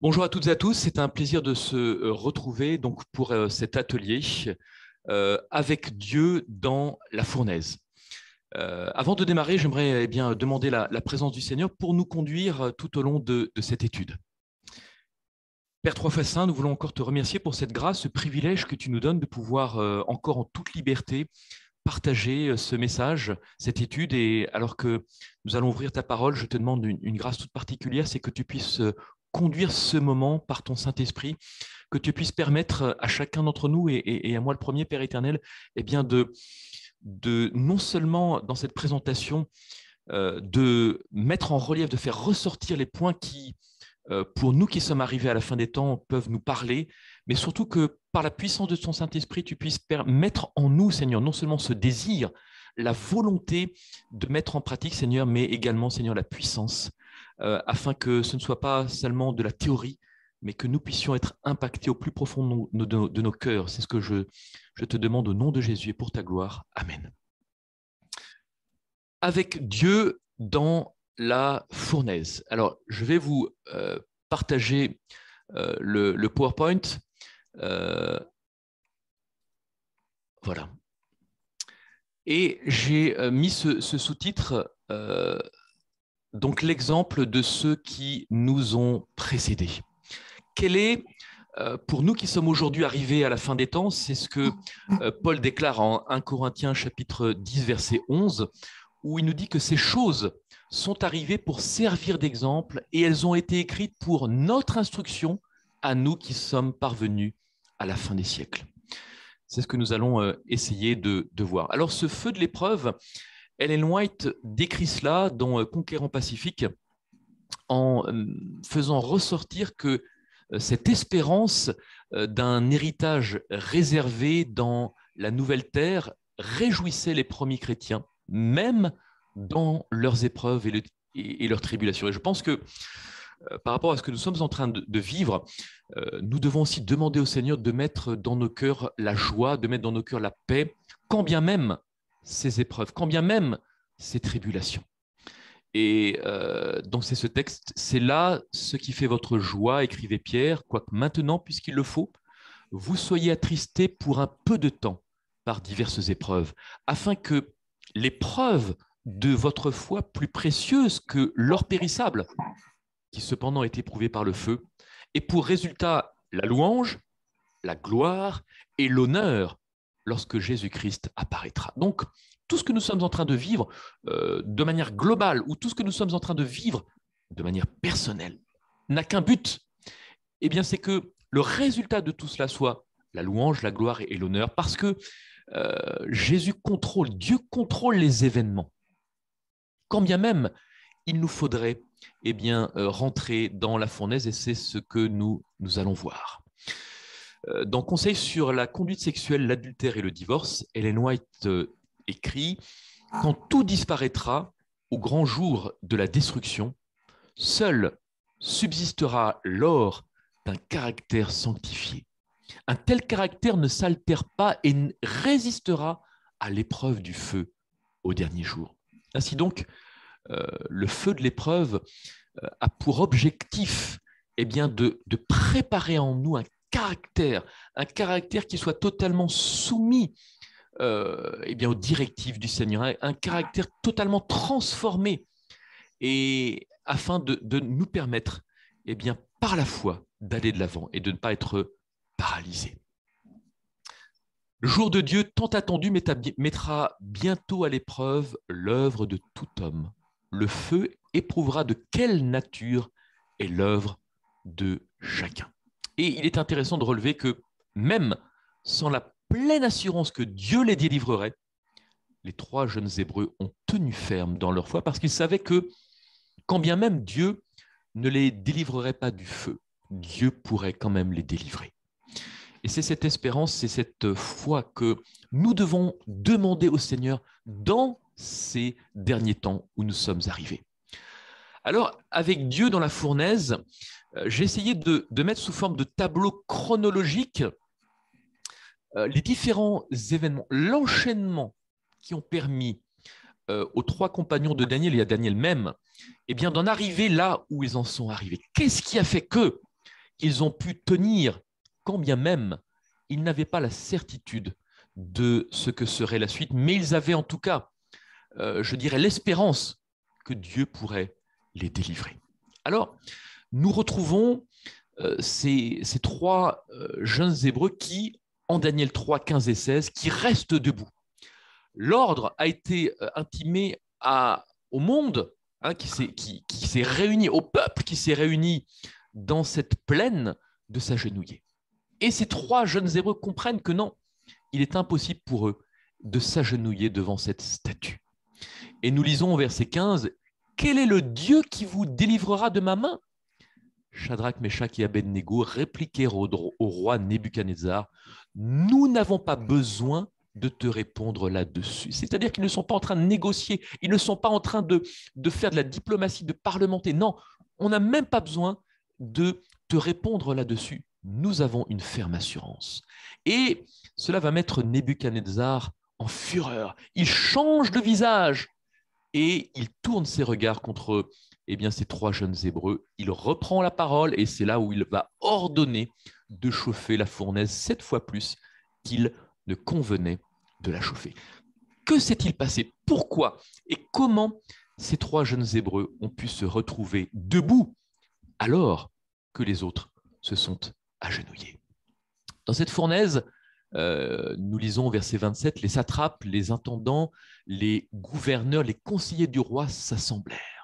Bonjour à toutes et à tous, c'est un plaisir de se euh, retrouver donc pour euh, cet atelier euh, avec Dieu dans la fournaise. avant de démarrer, j'aimerais eh bien demander la, présence du Seigneur pour nous conduire tout au long de, cette étude. Père Trois Fois Saint, nous voulons encore te remercier pour cette grâce, ce privilège que tu nous donnes de pouvoir encore en toute liberté partager ce message, cette étude. Et alors que nous allons ouvrir ta parole, je te demande une grâce toute particulière, c'est que tu puisses conduire ce moment par ton Saint-Esprit, que tu puisses permettre à chacun d'entre nous, et, à moi le premier, Père éternel, eh bien de, non seulement dans cette présentation, euh, de mettre en relief, de faire ressortir les points qui, euh, pour nous qui sommes arrivés à la fin des temps, peuvent nous parler, mais surtout que par la puissance de ton Saint-Esprit, tu puisses mettre en nous, Seigneur, non seulement ce désir, la volonté de mettre en pratique, Seigneur, mais également, Seigneur, la puissance afin que ce ne soit pas seulement de la théorie, mais que nous puissions être impactés au plus profond de nos, cœurs. C'est ce que je, te demande au nom de Jésus et pour ta gloire. Amen. Avec Dieu dans la fournaise. Alors, je vais vous euh, partager euh, le, PowerPoint. voilà. Et j'ai mis ce sous-titre donc l'exemple de ceux qui nous ont précédés. Quel est, euh, pour nous qui sommes aujourd'hui arrivés à la fin des temps, c'est ce que euh, Paul déclare en 1 Corinthiens chapitre 10 verset 11, où il nous dit que ces choses sont arrivées pour servir d'exemple et elles ont été écrites pour notre instruction à nous qui sommes parvenus à la fin des siècles. C'est ce que nous allons euh, essayer de, de voir. Alors ce feu de l'épreuve, Ellen White décrit cela dans euh, Conquérant Pacifique en euh, faisant ressortir que euh, cette espérance d'un héritage réservé dans la nouvelle terre réjouissait les premiers chrétiens, même dans leurs épreuves et, leurs tribulations. Et je pense que par rapport à ce que nous sommes en train de, vivre, nous devons aussi demander au Seigneur de mettre dans nos cœurs la joie, de mettre dans nos cœurs la paix, quand bien même ces épreuves, quand bien même ces tribulations. Et euh, donc c'est ce texte, c'est là ce qui fait votre joie, écrivait Pierre, quoique maintenant, puisqu'il le faut, vous soyez attristés pour un peu de temps par diverses épreuves, afin que l'épreuve de votre foi, plus précieuse que l'or périssable, qui cependant est éprouvé par le feu, ait pour résultat la louange, la gloire et l'honneur lorsque Jésus-Christ apparaîtra. Donc, tout ce que nous sommes en train de vivre euh, de manière globale ou tout ce que nous sommes en train de vivre de manière personnelle n'a qu'un but. Eh bien, c'est que le résultat de tout cela soit la louange, la gloire et, l'honneur, parce que euh, Jésus contrôle, Dieu contrôle les événements. Quand bien même il nous faudrait eh bien, euh, rentrer dans la fournaise, et c'est ce que nous, nous allons voir. Dans Conseil sur la conduite sexuelle, l'adultère et le divorce, Hélène White écrit Quand tout disparaîtra au grand jour de la destruction, seul subsistera l'or d'un caractère sanctifié. Un tel caractère ne s'altère pas et résistera à l'épreuve du feu au dernier jour. Ainsi donc, euh, le feu de l'épreuve euh, a pour objectif eh bien, de, de, préparer en nous un caractère, un caractère qui soit totalement soumis euh, eh bien, aux directives du Seigneur, un, caractère totalement transformé, et afin de, nous permettre, eh bien, par la foi, d'aller de l'avant et de ne pas être paralysé. Le jour de Dieu tant attendu mettra bientôt à l'épreuve l'œuvre de tout homme. Le feu éprouvera de quelle nature est l'œuvre de chacun. Et il est intéressant de relever que même sans la pleine assurance que Dieu les délivrerait, les trois jeunes Hébreux ont tenu ferme dans leur foi parce qu'ils savaient que, quand bien même Dieu ne les délivrerait pas du feu, Dieu pourrait quand même les délivrer. Et c'est cette espérance, c'est cette foi que nous devons demander au Seigneur dans ces derniers temps où nous sommes arrivés. Alors, avec Dieu dans la fournaise, j'ai essayé de, mettre sous forme de tableau chronologique euh, les différents événements, l'enchaînement qui ont permis euh, aux trois compagnons de Daniel et à Daniel même, eh bien, d'en arriver là où ils en sont arrivés. Qu'est-ce qui a fait que ils ont pu tenir, quand bien même ils n'avaient pas la certitude de ce que serait la suite, mais ils avaient en tout cas, euh, je dirais, l'espérance que Dieu pourrait les délivrer. Alors, nous retrouvons euh, ces, trois euh, jeunes Hébreux qui, en Daniel 3, 15 et 16, qui restent debout. L'ordre a été intimé à, au monde hein, qui s'est réuni, au peuple qui s'est réuni dans cette plaine de s'agenouiller. Et ces trois jeunes Hébreux comprennent que non, il est impossible pour eux de s'agenouiller devant cette statue. Et nous lisons au verset 15, Quel est le Dieu qui vous délivrera de ma main? Shadrach, Meshach et Abednego répliquèrent au, roi Nebuchadnezzar, Nous n'avons pas besoin de te répondre là-dessus. C'est-à-dire qu'ils ne sont pas en train de négocier, ils ne sont pas en train de, faire de la diplomatie, de parlementer. Non, on n'a même pas besoin de te répondre là-dessus. Nous avons une ferme assurance. Et cela va mettre Nebuchadnezzar en fureur. Il change de visage et il tourne ses regards contre eh ces trois jeunes Hébreux. Il reprend la parole et c'est là où il va ordonner de chauffer la fournaise sept fois plus qu'il ne convenait de la chauffer. Que s'est-il passé? Pourquoi? Et comment ces trois jeunes Hébreux ont pu se retrouver debout alors que les autres se sont agenouillés? Dans cette fournaise, euh, nous lisons verset 27, les satrapes, les intendants, les gouverneurs, les conseillers du roi s'assemblèrent.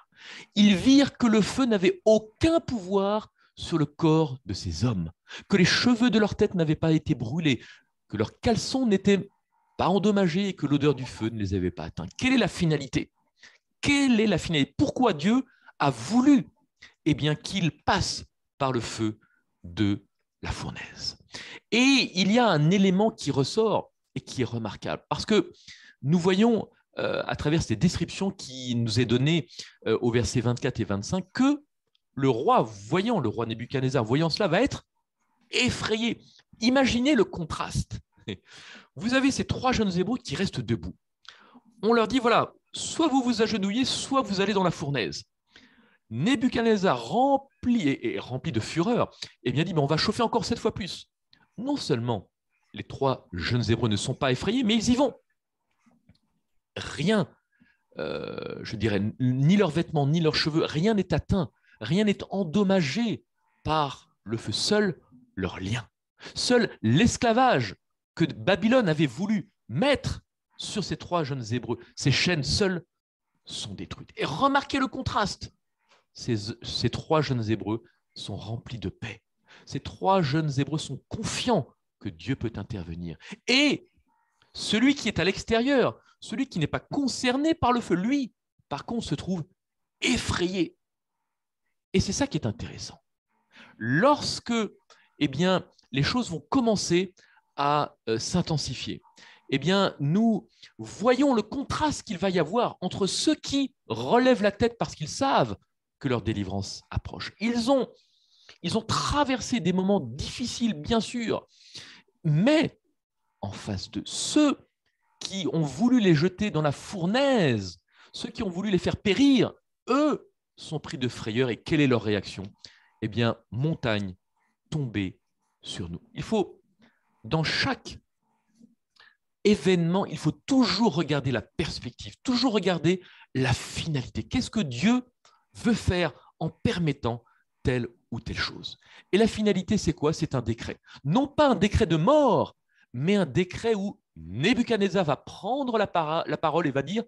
Ils virent que le feu n'avait aucun pouvoir sur le corps de ces hommes, que les cheveux de leur tête n'avaient pas été brûlés, que leurs caleçons n'étaient pas endommagés et que l'odeur du feu ne les avait pas atteints. Quelle est la finalité? Quelle est la finalité? Pourquoi Dieu a voulu eh bien, qu'il passe par le feu de la fournaise? Et il y a un élément qui ressort et qui est remarquable, parce que nous voyons à travers ces descriptions qui nous est données euh, au verset 24 et 25 que le roi, voyant le roi Nebuchadnezzar, voyant cela, va être effrayé. Imaginez le contraste. Vous avez ces trois jeunes Hébreux qui restent debout. On leur dit, voilà, soit vous vous agenouillez, soit vous allez dans la fournaise. Nebuchadnezzar, rempli et, rempli de fureur, eh bien dit, mais on va chauffer encore sept fois plus. Non seulement les trois jeunes Hébreux ne sont pas effrayés, mais ils y vont. Rien, euh, je dirais, ni leurs vêtements, ni leurs cheveux, rien n'est atteint, rien n'est endommagé par le feu. Seul leur lien, seul l'esclavage que Babylone avait voulu mettre sur ces trois jeunes Hébreux, ces chaînes seules sont détruites. Et remarquez le contraste ces, trois jeunes Hébreux sont remplis de paix. Ces trois jeunes Hébreux sont confiants que Dieu peut intervenir. Et celui qui est à l'extérieur, celui qui n'est pas concerné par le feu, lui, par contre, se trouve effrayé. Et c'est ça qui est intéressant. Lorsque eh bien, les choses vont commencer à euh, s'intensifier, eh bien, nous voyons le contraste qu'il va y avoir entre ceux qui relèvent la tête parce qu'ils savent que leur délivrance approche. Ils ont, ils ont traversé des moments difficiles, bien sûr, mais en face de ceux qui ont voulu les jeter dans la fournaise, ceux qui ont voulu les faire périr, eux sont pris de frayeur. Et quelle est leur réaction? Eh bien, montagne tombée sur nous. Il faut, dans chaque événement, il faut toujours regarder la perspective, toujours regarder la finalité. Qu'est-ce que Dieu veut faire en permettant telle ou telle chose? Et la finalité, c'est quoi? C'est un décret. Non pas un décret de mort, mais un décret où Nebuchadnezzar va prendre la, parole et va dire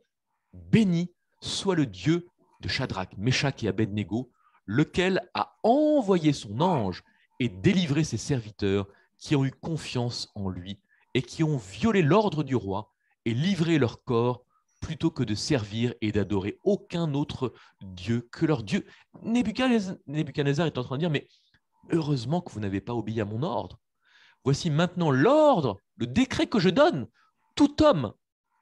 Béni soit le Dieu de Shadrach, Meshach et Abednego, lequel a envoyé son ange et délivré ses serviteurs qui ont eu confiance en lui et qui ont violé l'ordre du roi et livré leur corps plutôt que de servir et d'adorer aucun autre Dieu que leur Dieu. Nebuchadnezzar est en train de dire, mais heureusement que vous n'avez pas obéi à mon ordre. Voici maintenant l'ordre, le décret que je donne. Tout homme,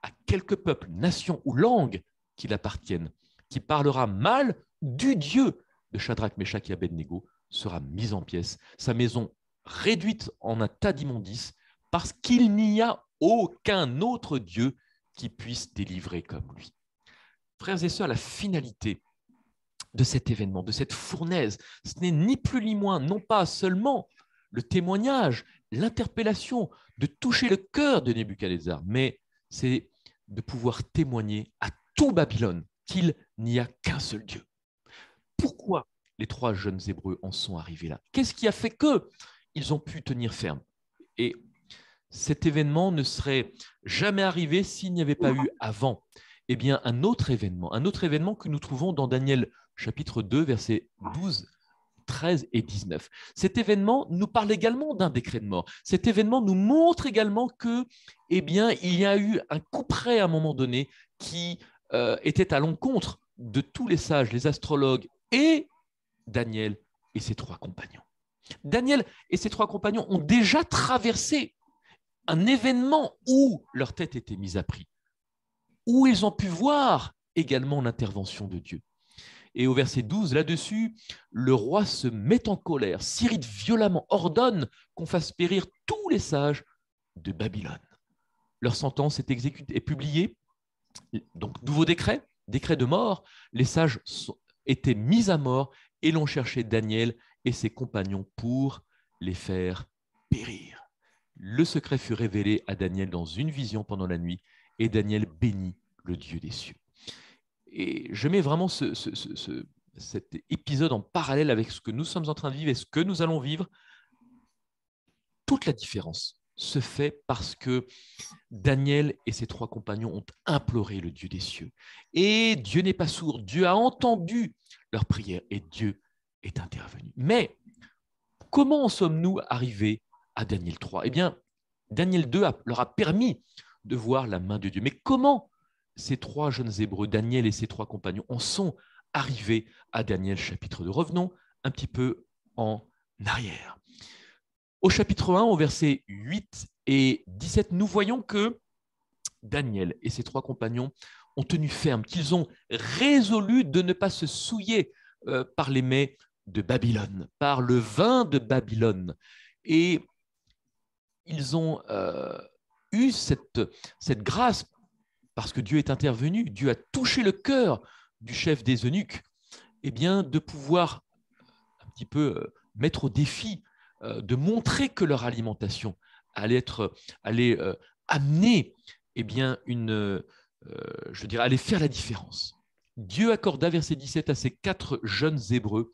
à quelque peuple, nation ou langue qu'il appartienne, qui parlera mal du Dieu de Shadrach, Meshach et Abednego, sera mis en pièces, sa maison réduite en un tas d'immondices, parce qu'il n'y a aucun autre Dieu qui puisse délivrer comme lui. Frères et sœurs, la finalité de cet événement, de cette fournaise, ce n'est ni plus ni moins, non pas seulement le témoignage, l'interpellation, de toucher le cœur de Nebuchadnezzar, mais c'est de pouvoir témoigner à tout Babylone qu'il n'y a qu'un seul Dieu. Pourquoi les trois jeunes Hébreux en sont arrivés là? Qu'est-ce qui a fait que ils ont pu tenir ferme? Et cet événement ne serait jamais arrivé s'il n'y avait pas eu avant eh bien, un autre événement, un autre événement que nous trouvons dans Daniel chapitre 2, versets 12 13 et 19. Cet événement nous parle également d'un décret de mort. Cet événement nous montre également que, eh bien, il y a eu un coup près à un moment donné qui euh, était à l'encontre de tous les sages, les astrologues et Daniel et ses trois compagnons. Daniel et ses trois compagnons ont déjà traversé un événement où leur tête était mise à prix où ils ont pu voir également l'intervention de Dieu. Et au verset 12, là-dessus, le roi se met en colère, s'irrite violemment, ordonne qu'on fasse périr tous les sages de Babylone. Leur sentence est exécutée, est publiée. Donc, nouveau décret, décret de mort. Les sages étaient mis à mort et l'ont cherché Daniel et ses compagnons pour les faire périr. Le secret fut révélé à Daniel dans une vision pendant la nuit et Daniel bénit le Dieu des cieux. Et je mets vraiment cet épisode en parallèle avec ce que nous sommes en train de vivre et ce que nous allons vivre. Toute la différence se fait parce que Daniel et ses trois compagnons ont imploré le Dieu des cieux. Et Dieu n'est pas sourd, Dieu a entendu leur prière et Dieu est intervenu. Mais comment en sommes-nous arrivés à Daniel 3 Eh bien, Daniel 2 leur a permis de voir la main de Dieu. Mais comment ces trois jeunes Hébreux, Daniel et ses trois compagnons, en sont arrivés à Daniel chapitre 2 Revenons un petit peu en arrière. Au chapitre 1, au verset 8 et 17, nous voyons que Daniel et ses trois compagnons ont tenu ferme, qu'ils ont résolu de ne pas se souiller euh, par les mets de Babylone, par le vin de Babylone. Et ils ont euh, eu cette, cette grâce, parce que Dieu est intervenu, Dieu a touché le cœur du chef des eunuques, eh bien, de pouvoir un petit peu euh, mettre au défi, euh, de montrer que leur alimentation allait être, allait euh, amener, eh bien, une, je dirais, allait faire la différence. Dieu accorda, verset 17, à ces quatre jeunes Hébreux,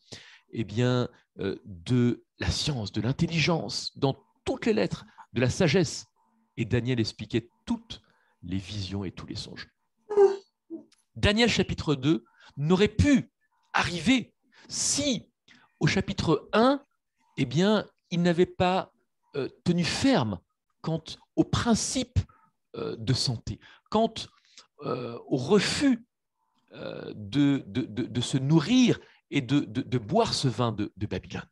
eh bien, de la science, de l'intelligence, dans toutes les lettres, de la sagesse, et Daniel expliquait toutes les visions et tous les songes. Daniel chapitre 2 n'aurait pu arriver si au chapitre 1, eh bien, il n'avait pas euh, tenu ferme quant au principe euh, de santé, quant euh, au refus de, de, se nourrir et de, boire ce vin de, Babylone.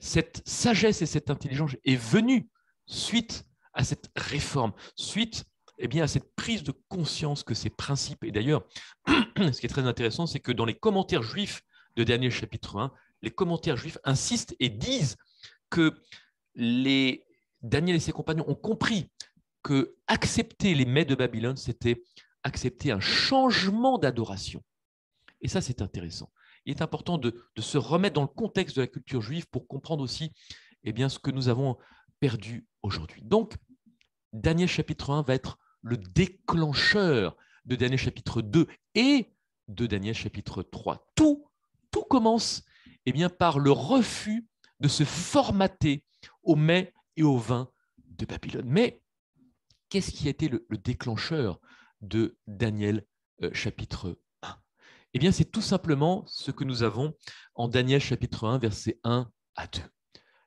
Cette sagesse et cette intelligence est venue suite à cette réforme, suite eh bien, à cette prise de conscience que ces principes, et d'ailleurs, ce qui est très intéressant, c'est que dans les commentaires juifs de Daniel chapitre 1, les commentaires juifs insistent et disent que Daniel et ses compagnons ont compris que accepter les mets de Babylone, c'était accepter un changement d'adoration. Et ça, c'est intéressant. Il est important de, de, se remettre dans le contexte de la culture juive pour comprendre aussi eh bien, ce que nous avons perdu aujourd'hui. Donc, Daniel chapitre 1 va être le déclencheur de Daniel chapitre 2 et de Daniel chapitre 3. Tout, tout commence eh bien, par le refus de se formater au mets et au vin de Babylone. Mais qu'est-ce qui a été le, déclencheur de Daniel euh, chapitre 1 Eh bien, c'est tout simplement ce que nous avons en Daniel chapitre 1, versets 1 à 2.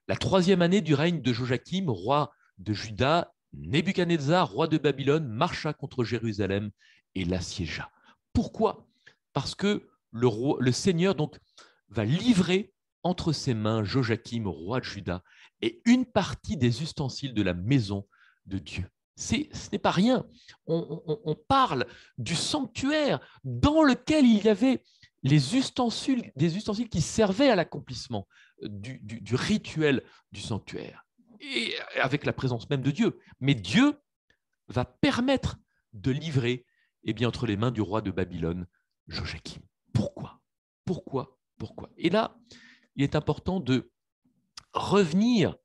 La troisième année du règne de Joachim, roi de Juda, Nebuchadnezzar, roi de Babylone, marcha contre Jérusalem et l'assiégea. Pourquoi? Parce que le, Seigneur donc va livrer entre ses mains Joachim, roi de Juda, et une partie des ustensiles de la maison de Dieu. ce n'est pas rien. On, parle du sanctuaire dans lequel il y avait les ustensiles, des ustensiles qui servaient à l'accomplissement du, rituel du sanctuaire, et avec la présence même de Dieu. Mais Dieu va permettre de livrer eh bien, entre les mains du roi de Babylone, Joachim. Pourquoi? Pourquoi? Pourquoi? Et là, il est important de revenir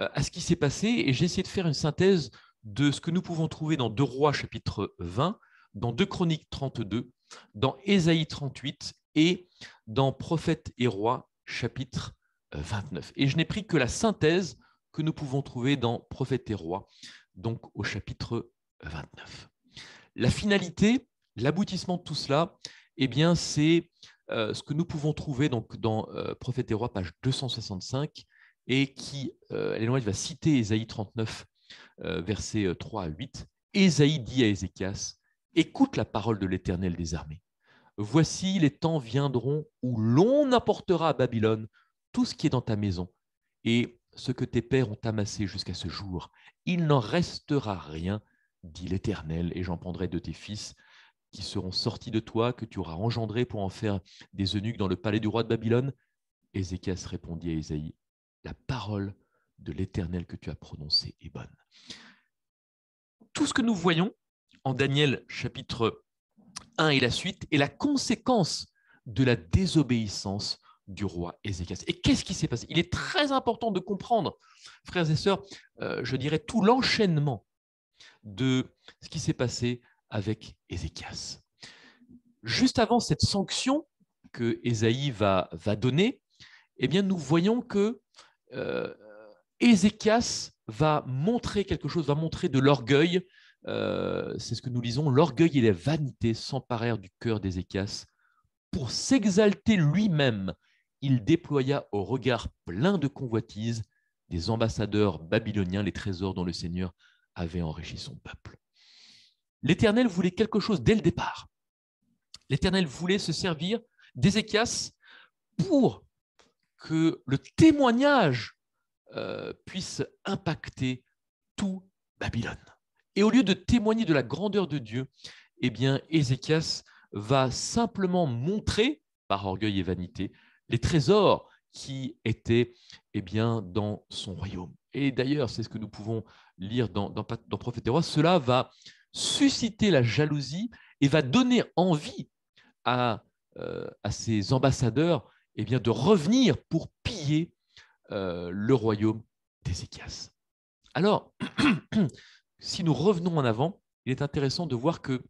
euh, à ce qui s'est passé et j'ai essayé de faire une synthèse de ce que nous pouvons trouver dans 2 Rois chapitre 20, dans 2 Chroniques 32, dans Ésaïe 38 et dans Prophètes et Rois chapitre 29. Et je n'ai pris que la synthèse que nous pouvons trouver dans Prophètes et Rois, donc au chapitre 29. La finalité, l'aboutissement de tout cela, eh bien, c'est euh, ce que nous pouvons trouver donc, dans euh, Prophètes et Rois, page 265, et qui, euh, va citer Ésaïe 39, euh, versets 3 à 8. Ésaïe dit à Ézéchias Écoute la parole de l'Éternel des armées. Voici les temps viendront où l'on apportera à Babylone tout ce qui est dans ta maison et ce que tes pères ont amassé jusqu'à ce jour. Il n'en restera rien, dit l'Éternel, et j'en prendrai de tes fils qui seront sortis de toi, que tu auras engendrés pour en faire des eunuques dans le palais du roi de Babylone. Ézéchias répondit à Ésaïe, la parole de l'Éternel que tu as prononcée est bonne. Tout ce que nous voyons en Daniel chapitre 1 et la suite est la conséquence de la désobéissance du roi Ézéchias. Et qu'est-ce qui s'est passé? Il est très important de comprendre, frères et sœurs, euh, je dirais tout l'enchaînement de ce qui s'est passé avec Ézéchias. Juste avant cette sanction que Ésaïe va, donner, eh bien, nous voyons que euh, Ézéchias va montrer quelque chose, va montrer de l'orgueil. Euh, c'est ce que nous lisons. L'orgueil et la vanité s'emparèrent du cœur d'Ézéchias. Pour s'exalter lui-même, il déploya au regard plein de convoitise des ambassadeurs babyloniens les trésors dont le Seigneur avait enrichi son peuple. L'Éternel voulait quelque chose dès le départ. L'Éternel voulait se servir d'Ézéchias pour que le témoignage euh, puisse impacter tout Babylone. Et au lieu de témoigner de la grandeur de Dieu, eh bien, Ézéchias va simplement montrer, par orgueil et vanité, les trésors qui étaient eh bien, dans son royaume. Et d'ailleurs, c'est ce que nous pouvons lire dans, Prophète et Roi, cela va susciter la jalousie et va donner envie à, euh, ses ambassadeurs eh bien, de revenir pour piller euh, le royaume d'Ézéchias. Alors, si nous revenons en avant, il est intéressant de voir que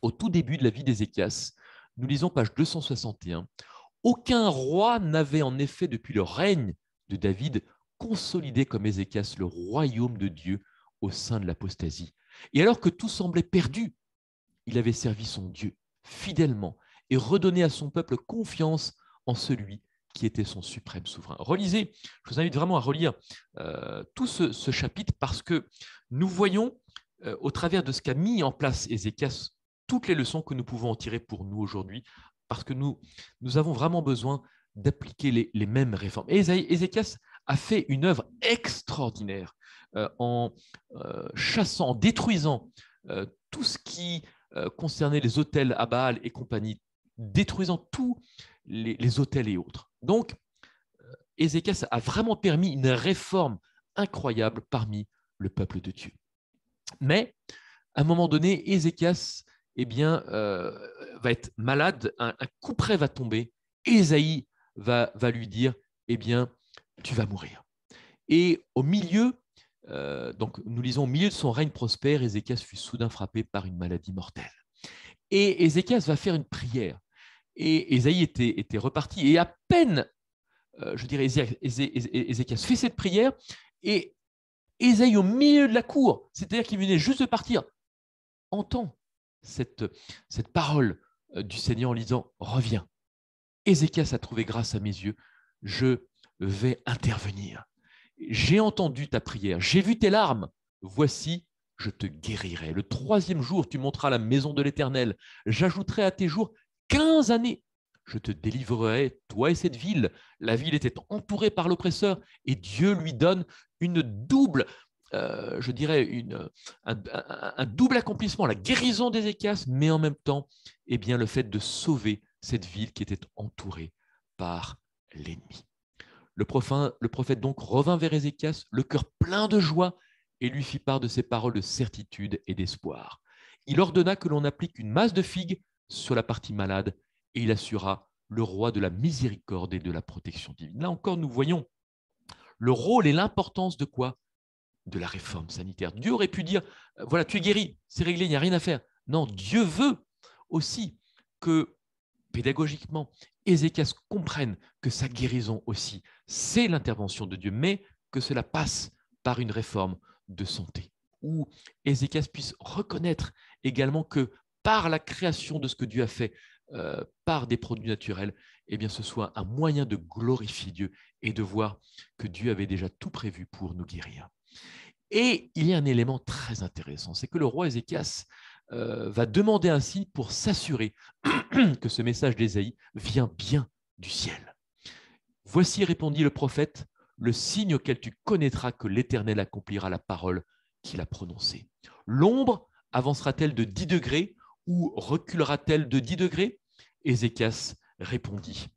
au tout début de la vie d'Ézéchias, nous lisons page 261, aucun roi n'avait en effet depuis le règne de David consolidé comme Ézéchias le royaume de Dieu au sein de l'apostasie. Et alors que tout semblait perdu, il avait servi son Dieu fidèlement et redonné à son peuple confiance en celui qui était son suprême souverain. Relisez, je vous invite vraiment à relire euh, tout ce, chapitre parce que nous voyons euh, au travers de ce qu'a mis en place Ézéchias toutes les leçons que nous pouvons en tirer pour nous aujourd'hui parce que nous, nous avons vraiment besoin d'appliquer les, mêmes réformes. Ézéchias a fait une œuvre extraordinaire euh, en chassant, en détruisant tout ce qui concernait les hôtels à Baal et compagnie, détruisant tout les, hôtels et autres. Donc, euh, Ézéchias a vraiment permis une réforme incroyable parmi le peuple de Dieu. Mais, à un moment donné, Ézéchias eh bien, euh, va être malade, un, coup près va tomber, Ésaïe va, va lui dire, eh bien, tu vas mourir. Et au milieu, euh, donc nous lisons, au milieu de son règne prospère, Ézéchias fut soudain frappé par une maladie mortelle. Et Ézéchias va faire une prière. Et Ésaïe était, était reparti. Et à peine, euh, je dirais, Ézéchias fait cette prière, et Ésaïe au milieu de la cour, c'est-à-dire qu'il venait juste de partir, entend cette, parole euh, du Seigneur en disant Reviens. Ézéchias a trouvé grâce à mes yeux, je vais intervenir. J'ai entendu ta prière, j'ai vu tes larmes, voici, je te guérirai. Le troisième jour, tu monteras la maison de l'Éternel. J'ajouterai à tes jours 15 années, je te délivrerai, toi et cette ville. La ville était entourée par l'oppresseur et Dieu lui donne une double, euh, je dirais, une, un, double accomplissement, la guérison d'Ézéchias, mais en même temps, eh bien, le fait de sauver cette ville qui était entourée par l'ennemi. Le, prophète donc revint vers Ézéchias, le cœur plein de joie, et lui fit part de ses paroles de certitude et d'espoir. Il ordonna que l'on applique une masse de figues sur la partie malade et il assura le roi de la miséricorde et de la protection divine. Là encore, nous voyons le rôle et l'importance de quoi De la réforme sanitaire. Dieu aurait pu dire, euh, voilà, tu es guéri, c'est réglé, il n'y a rien à faire. Non, Dieu veut aussi que, pédagogiquement, Ézéchias comprenne que sa guérison aussi, c'est l'intervention de Dieu, mais que cela passe par une réforme de santé, où Ézéchias puisse reconnaître également que par la création de ce que Dieu a fait, euh, par des produits naturels, eh bien, ce soit un moyen de glorifier Dieu et de voir que Dieu avait déjà tout prévu pour nous guérir. Et il y a un élément très intéressant, c'est que le roi Ézéchias euh, va demander ainsi pour s'assurer que ce message d'Ésaïe vient bien du ciel. Voici, répondit le prophète, le signe auquel tu connaîtras que l'Éternel accomplira la parole qu'il a prononcée. L'ombre avancera-t-elle de 10 degrés ou reculera-t-elle de 10 degrés? Ézéchias répondit,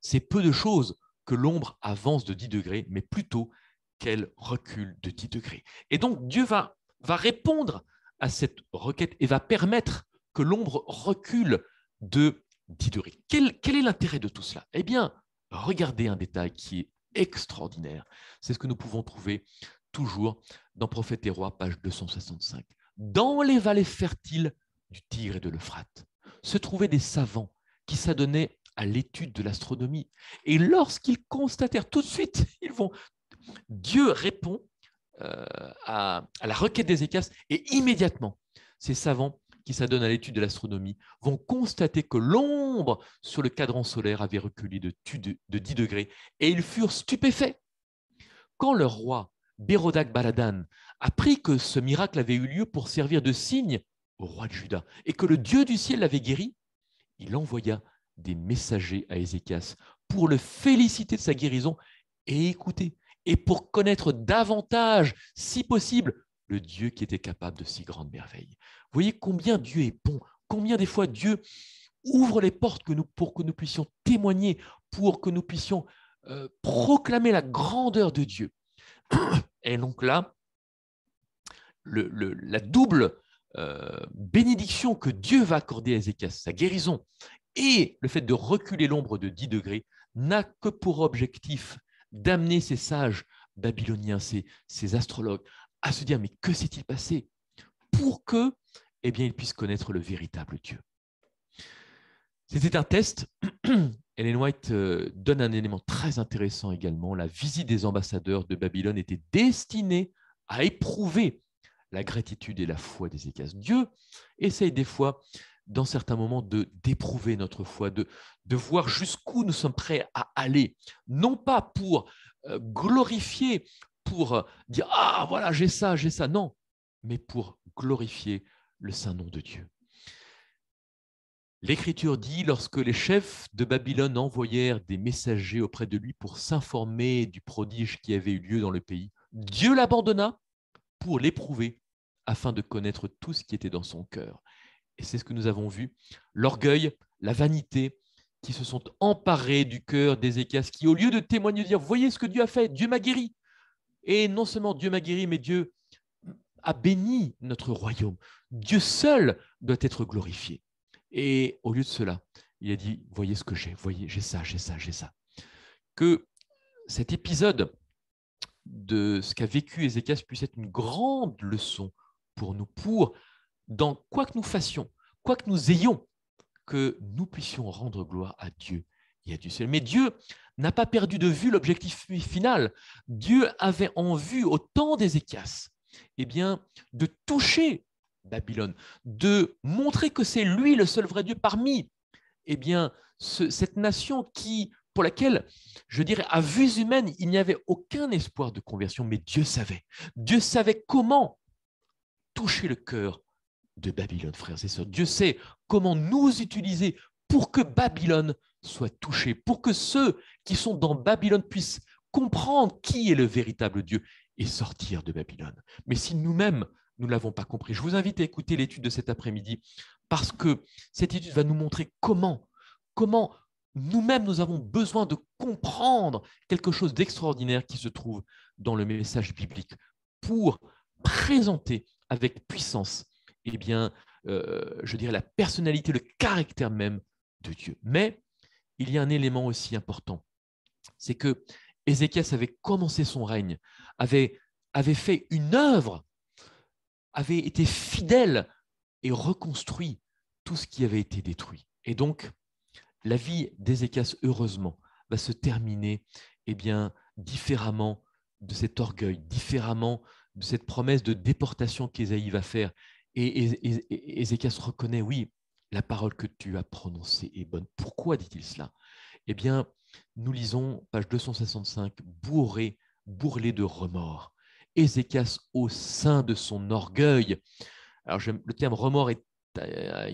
c'est peu de choses que l'ombre avance de 10 degrés, mais plutôt qu'elle recule de 10 degrés. Et donc Dieu va, va répondre à cette requête et va permettre que l'ombre recule de 10 degrés. Quel, quel est l'intérêt de tout cela? Eh bien, regardez un détail qui est extraordinaire. C'est ce que nous pouvons trouver toujours dans Prophète et Roi, page 265. Dans les vallées fertiles du Tigre et de l'Euphrate se trouvaient des savants qui s'adonnaient à l'étude de l'astronomie. Et lorsqu'ils constatèrent tout de suite, ils vont, Dieu répond euh, à, la requête d'Ézéchias et immédiatement, ces savants qui s'adonnent à l'étude de l'astronomie vont constater que l'ombre sur le cadran solaire avait reculé de, de 10 degrés et ils furent stupéfaits. Quand le roi Bérodac Baladan apprit que ce miracle avait eu lieu pour servir de signe au roi de Juda et que le Dieu du ciel l'avait guéri, il envoya des messagers à Ézéchias pour le féliciter de sa guérison et écouter, et pour connaître davantage, si possible, le Dieu qui était capable de si grandes merveilles. Vous voyez combien Dieu est bon, combien des fois Dieu ouvre les portes que nous, pour que nous puissions témoigner, pour que nous puissions euh, proclamer la grandeur de Dieu. Et donc là, la double euh, bénédiction que Dieu va accorder à Ézéchias, sa guérison, et le fait de reculer l'ombre de 10 degrés, n'a que pour objectif d'amener ces sages babyloniens, ces, astrologues, à se dire, mais que s'est-il passé Pour que, eh bien, ils puissent connaître le véritable Dieu? C'était un test. Ellen White euh, donne un élément très intéressant également. La visite des ambassadeurs de Babylone était destinée à éprouver la gratitude et la foi des Écas. Dieu essaye des fois, dans certains moments, de d'éprouver notre foi, de, de voir jusqu'où nous sommes prêts à aller, non pas pour euh, glorifier, pour euh, dire ah voilà j'ai ça, j'ai ça, non, mais pour glorifier le saint nom de Dieu. L'Écriture dit, lorsque les chefs de Babylone envoyèrent des messagers auprès de lui pour s'informer du prodige qui avait eu lieu dans le pays, Dieu l'abandonna pour l'éprouver afin de connaître tout ce qui était dans son cœur. Et c'est ce que nous avons vu, l'orgueil, la vanité, qui se sont emparés du cœur d'Ézéchias, qui au lieu de témoigner, de dire, voyez ce que Dieu a fait, Dieu m'a guéri. Et non seulement Dieu m'a guéri, mais Dieu a béni notre royaume. Dieu seul doit être glorifié. Et au lieu de cela, il a dit, voyez ce que j'ai, voyez, j'ai ça, j'ai ça, j'ai ça. Que cet épisode de ce qu'a vécu Ézéchias puisse être une grande leçon pour nous, pour, dans quoi que nous fassions, quoi que nous ayons, que nous puissions rendre gloire à Dieu et à Dieu seul. Mais Dieu n'a pas perdu de vue l'objectif final. Dieu avait en vue, au temps d'Ézéchias, eh bien, de toucher Babylone, de montrer que c'est lui le seul vrai Dieu parmi eh bien, cette nation qui, pour laquelle, je dirais, à vue humaine, il n'y avait aucun espoir de conversion, mais Dieu savait. Dieu savait comment toucher le cœur de Babylone, frères et sœurs. Dieu sait comment nous utiliser pour que Babylone soit touchée, pour que ceux qui sont dans Babylone puissent comprendre qui est le véritable Dieu et sortir de Babylone. Mais si nous-mêmes, nous ne l'avons pas compris. Je vous invite à écouter l'étude de cet après-midi parce que cette étude va nous montrer comment, comment nous-mêmes nous avons besoin de comprendre quelque chose d'extraordinaire qui se trouve dans le message biblique pour présenter avec puissance, eh bien, euh, je dirais la personnalité, le caractère même de Dieu. Mais il y a un élément aussi important. C'est que Ézéchias avait commencé son règne, avait, avait fait une œuvre, avait été fidèle et reconstruit tout ce qui avait été détruit. Et donc, la vie d'Ézéchias, heureusement, va se terminer eh bien, différemment de cet orgueil, différemment de cette promesse de déportation qu'Ésaïe va faire. Et Ézéchias reconnaît, oui, la parole que tu as prononcée est bonne. Pourquoi dit-il cela? Eh bien, nous lisons, page 265, bourré, bourrelé de remords. Ézéchias au sein de son orgueil. Alors, le terme remords est euh,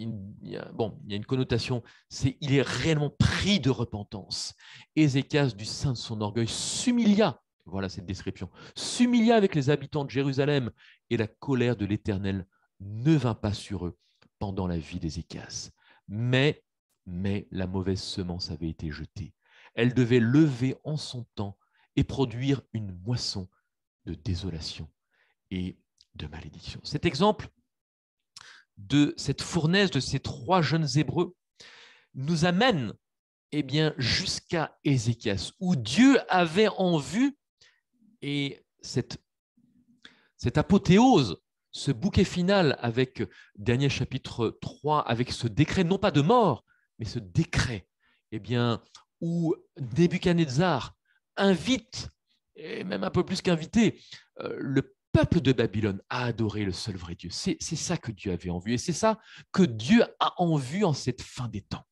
bon, il y a une connotation, c'est il est réellement pris de repentance. Ézéchias, du sein de son orgueil, s'humilia, voilà cette description, s'humilia avec les habitants de Jérusalem, et la colère de l'Éternel ne vint pas sur eux pendant la vie d'Ézéchias. Mais, mais la mauvaise semence avait été jetée. Elle devait lever en son temps et produire une moisson de désolation et de malédiction. Cet exemple de cette fournaise de ces trois jeunes Hébreux nous amène eh bien, jusqu'à Ézéchias, où Dieu avait en vue, et cette, cette apothéose, ce bouquet final avec Daniel chapitre 3, avec ce décret, non pas de mort, mais ce décret, eh bien, où Nebuchadnezzar invite, et même un peu plus qu'invité, euh, le peuple de Babylone a adoré le seul vrai Dieu. C'est ça que Dieu avait en vue. Et c'est ça que Dieu a en vue en cette fin des temps.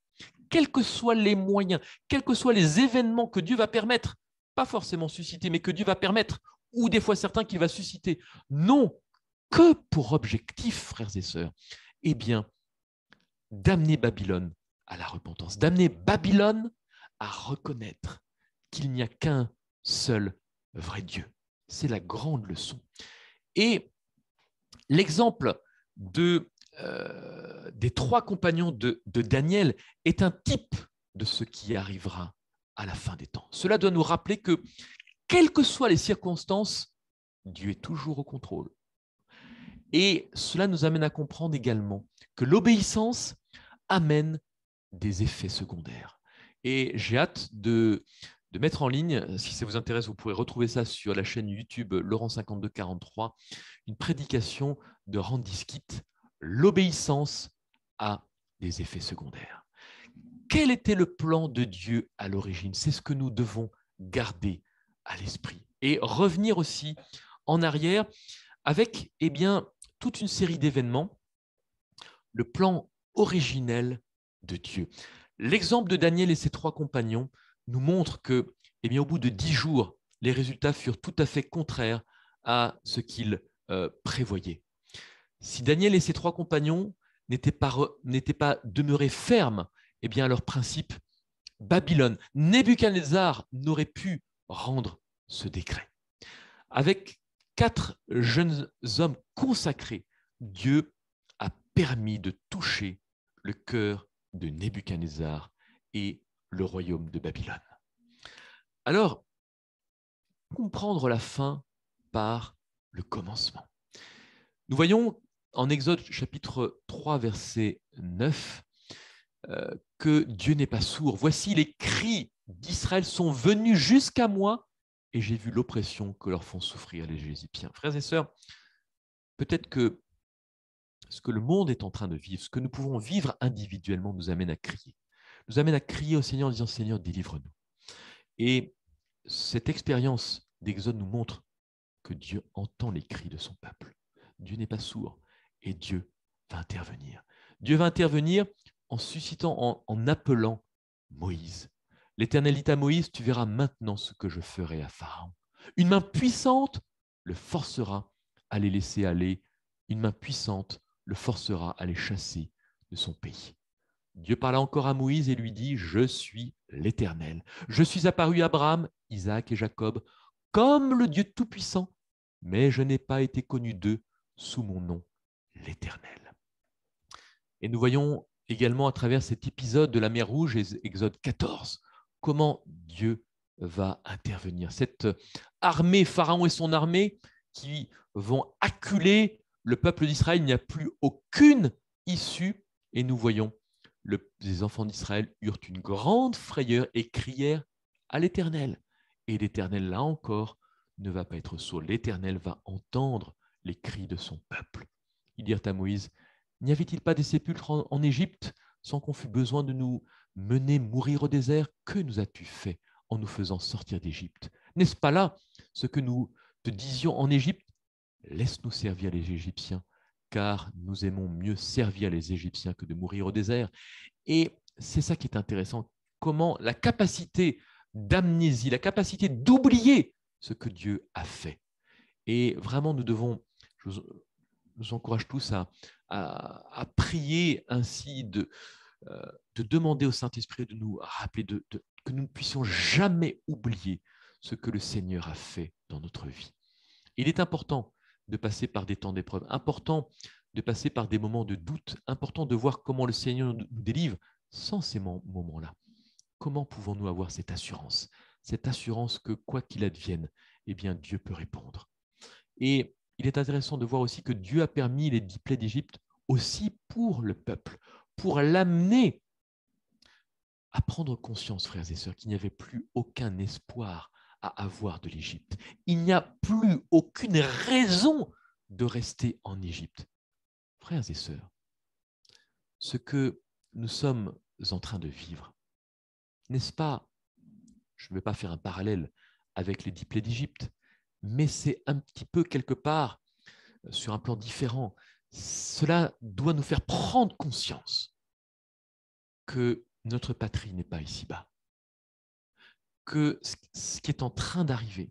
Quels que soient les moyens, quels que soient les événements que Dieu va permettre, pas forcément susciter, mais que Dieu va permettre, ou des fois certains qu'il va susciter, non, que pour objectif, frères et sœurs, eh bien, d'amener Babylone à la repentance, d'amener Babylone à reconnaître qu'il n'y a qu'un seul vrai Dieu. C'est la grande leçon. Et l'exemple euh, des trois compagnons de, de Daniel est un type de ce qui arrivera à la fin des temps. Cela doit nous rappeler que, quelles que soient les circonstances, Dieu est toujours au contrôle. Et cela nous amène à comprendre également que l'obéissance amène des effets secondaires. Et j'ai hâte de, de mettre en ligne. Si ça vous intéresse, vous pourrez retrouver ça sur la chaîne YouTube Laurent5243, une prédication de Randy Skit, l'obéissance a des effets secondaires. Quel était le plan de Dieu à l'origine? C'est ce que nous devons garder à l'esprit et revenir aussi en arrière avec eh bien, toute une série d'événements, le plan originel de Dieu. L'exemple de Daniel et ses trois compagnons nous montre que, eh au bout de dix jours, les résultats furent tout à fait contraires à ce qu'ils euh, prévoyaient. Si Daniel et ses trois compagnons n'étaient pas, pas demeurés fermes eh bien, à leur principe, Babylone, Nebuchadnezzar n'aurait pu rendre ce décret. Avec quatre jeunes hommes consacrés, Dieu a permis de toucher le cœur de Nebuchadnezzar et le royaume de Babylone. Alors, comprendre la fin par le commencement. Nous voyons en Exode chapitre 3, verset 9, euh, que Dieu n'est pas sourd. Voici les cris d'Israël sont venus jusqu'à moi et j'ai vu l'oppression que leur font souffrir les Égyptiens. Frères et sœurs, peut-être que ce que le monde est en train de vivre, ce que nous pouvons vivre individuellement nous amène à crier nous amène à crier au Seigneur en disant Seigneur, délivre-nous. Et cette expérience d'Exode nous montre que Dieu entend les cris de son peuple. Dieu n'est pas sourd et Dieu va intervenir. Dieu va intervenir en suscitant, en, appelant Moïse. L'Éternel dit à Moïse, tu verras maintenant ce que je ferai à Pharaon. Une main puissante le forcera à les laisser aller. Une main puissante le forcera à les chasser de son pays. Dieu parla encore à Moïse et lui dit, Je suis l'Éternel. Je suis apparu à Abraham, Isaac et Jacob comme le Dieu Tout-Puissant, mais je n'ai pas été connu d'eux sous mon nom, l'Éternel. Et nous voyons également à travers cet épisode de la mer Rouge, Exode 14, comment Dieu va intervenir. Cette armée, Pharaon et son armée, qui vont acculer le peuple d'Israël, il n'y a plus aucune issue, et nous voyons les enfants d'Israël eurent une grande frayeur et crièrent à l'Éternel. Et l'Éternel, là encore, ne va pas être sourd. L'Éternel va entendre les cris de son peuple. Ils dirent à Moïse, N'y avait-il pas des sépulcres en, Égypte sans qu'on fût besoin de nous mener mourir au désert Que nous as-tu fait en nous faisant sortir d'Égypte? N'est-ce pas là ce que nous te disions en Égypte? Laisse-nous servir les Égyptiens, car nous aimons mieux servir les Égyptiens que de mourir au désert. Et c'est ça qui est intéressant, comment la capacité d'amnésie, la capacité d'oublier ce que Dieu a fait. Et vraiment, nous devons, je vous, encourage tous à, prier ainsi, de, euh, de demander au Saint-Esprit de nous rappeler, de, que nous ne puissions jamais oublier ce que le Seigneur a fait dans notre vie. Il est important de passer par des temps d'épreuve, important de passer par des moments de doute, important de voir comment le Seigneur nous délivre sans ces moments-là. Comment pouvons-nous avoir cette assurance? Cette assurance que quoi qu'il advienne, eh bien Dieu peut répondre. Et il est intéressant de voir aussi que Dieu a permis les dix plaies d'Égypte aussi pour le peuple, pour l'amener à prendre conscience, frères et sœurs, qu'il n'y avait plus aucun espoir à avoir de l'Égypte. Il n'y a plus aucune raison de rester en Égypte. Frères et sœurs, ce que nous sommes en train de vivre, n'est-ce pas Je ne vais pas faire un parallèle avec les dix plaies d'Égypte, mais c'est un petit peu quelque part euh, sur un plan différent. Cela doit nous faire prendre conscience que notre patrie n'est pas ici-bas, que ce qui est en train d'arriver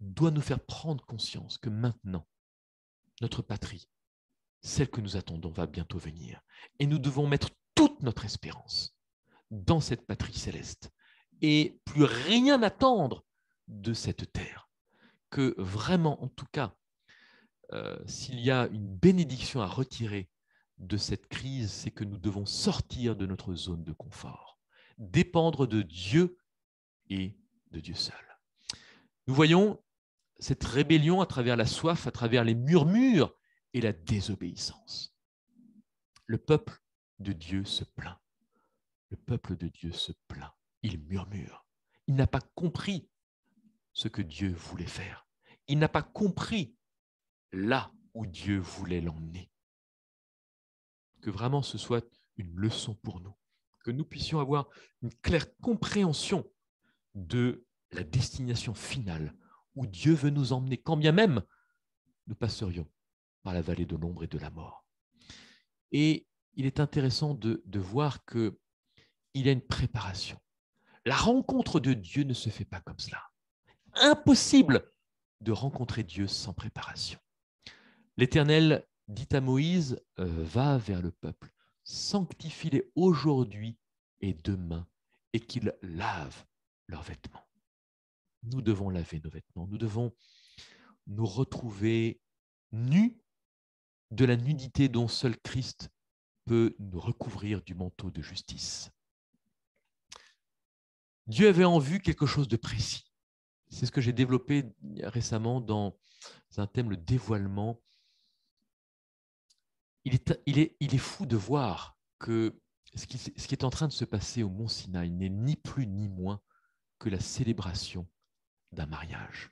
doit nous faire prendre conscience que maintenant, notre patrie, celle que nous attendons, va bientôt venir. Et nous devons mettre toute notre espérance dans cette patrie céleste et plus rien attendre de cette terre. Que vraiment, en tout cas, euh, s'il y a une bénédiction à retirer de cette crise, c'est que nous devons sortir de notre zone de confort, dépendre de Dieu et de Dieu seul. Nous voyons cette rébellion à travers la soif, à travers les murmures et la désobéissance. Le peuple de Dieu se plaint. Le peuple de Dieu se plaint. Il murmure. Il n'a pas compris ce que Dieu voulait faire. Il n'a pas compris là où Dieu voulait l'emmener. Que vraiment ce soit une leçon pour nous. Que nous puissions avoir une claire compréhension de la destination finale où Dieu veut nous emmener, quand bien même nous passerions par la vallée de l'ombre et de la mort. Et il est intéressant de, voir qu'il y a une préparation. La rencontre de Dieu ne se fait pas comme cela. Impossible de rencontrer Dieu sans préparation. L'Éternel dit à Moïse, euh, va vers le peuple, sanctifie-les aujourd'hui et demain, et qu'ils lavent leurs vêtements. Nous devons laver nos vêtements, nous devons nous retrouver nus de la nudité dont seul Christ peut nous recouvrir du manteau de justice. Dieu avait en vue quelque chose de précis. C'est ce que j'ai développé récemment dans un thème, le dévoilement. Il est, fou de voir que ce qui, ce qui est en train de se passer au mont Sinaï n'est ni plus ni moins que la célébration d'un mariage.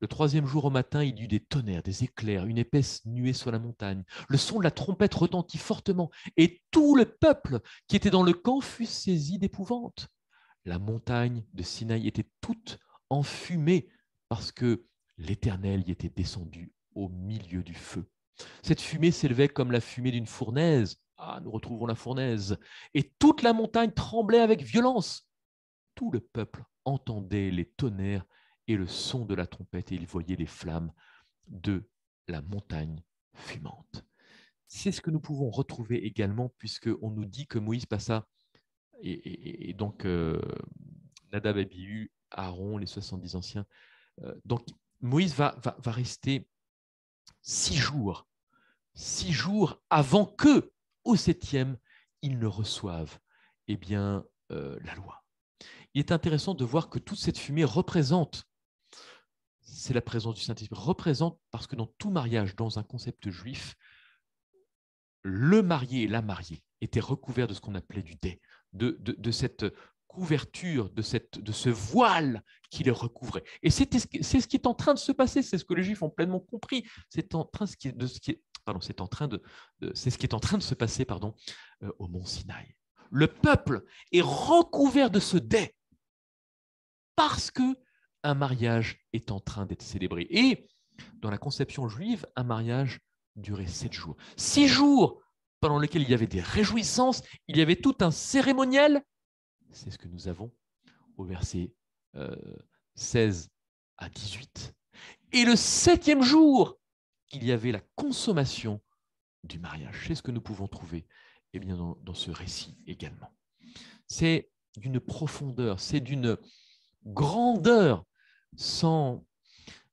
Le troisième jour au matin, il y eut des tonnerres, des éclairs, une épaisse nuée sur la montagne. Le son de la trompette retentit fortement, et tout le peuple qui était dans le camp fut saisi d'épouvante. La montagne de Sinaï était toute enfumée parce que l'Éternel y était descendu au milieu du feu. Cette fumée s'élevait comme la fumée d'une fournaise. Ah, nous retrouvons la fournaise. Et toute la montagne tremblait avec violence. Tout le peuple entendait les tonnerres et le son de la trompette, et il voyait les flammes de la montagne fumante. C'est ce que nous pouvons retrouver également, puisqu'on nous dit que Moïse passa, et, donc euh, Nadab, Abihu, Aaron, les 70 anciens. Euh, donc Moïse va, va, rester six jours, six jours avant que, au septième, ils ne reçoivent eh bien, euh, la loi. Il est intéressant de voir que toute cette fumée représente c'est la présence du Saint-Esprit, représente, parce que dans tout mariage, dans un concept juif, le marié et la mariée était recouvert de ce qu'on appelait du de, de, cette couverture, de, cette, de ce voile qui les recouvrait. Et c'est ce qui est en train de se passer, c'est ce que les Juifs ont pleinement compris. C'est en train de ce qui est, pardon, c'est en train de, c'est ce qui est en train de se passer, pardon, euh, au mont Sinaï. Le peuple est recouvert de ce dais parce que un mariage est en train d'être célébré. Et dans la conception juive, un mariage durait sept jours. Six jours pendant lesquels il y avait des réjouissances, il y avait tout un cérémoniel. C'est ce que nous avons au verset 16 euh, à 18. Et le septième jour, il y avait la consommation du mariage. C'est ce que nous pouvons trouver eh bien, dans, ce récit également. C'est d'une profondeur, c'est d'une grandeur sans...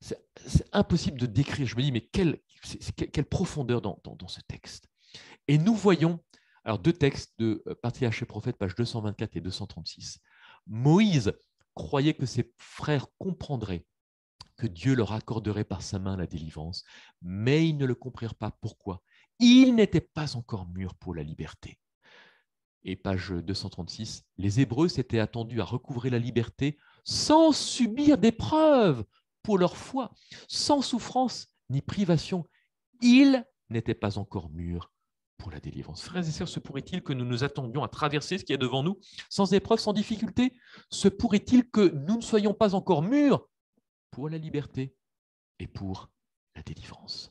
C'est impossible de décrire. Je me dis, mais quelle, quelle profondeur dans, dans, ce texte. Et nous voyons, alors deux textes de euh, Patriarche et Prophète, page 224 et 236. Moïse croyait que ses frères comprendraient que Dieu leur accorderait par sa main la délivrance, mais ils ne le comprirent pas. Pourquoi? Ils n'étaient pas encore mûrs pour la liberté. Et page 236, les Hébreux s'étaient attendus à recouvrer la liberté sans subir d'épreuves pour leur foi, sans souffrance ni privation. Ils n'étaient pas encore mûrs pour la délivrance. Frères et sœurs, se pourrait-il que nous nous attendions à traverser ce qui est devant nous sans épreuve, sans difficulté? Se pourrait-il que nous ne soyons pas encore mûrs pour la liberté et pour la délivrance?